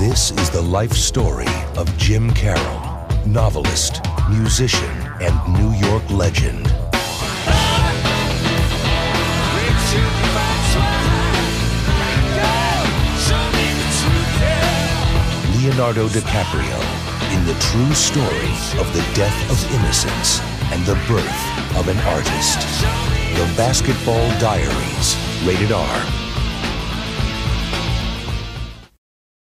This is the life story of Jim Carroll, novelist, musician, and New York legend. Leonardo DiCaprio in the true story of the death of innocence and the birth of an artist. The Basketball Diaries, rated R.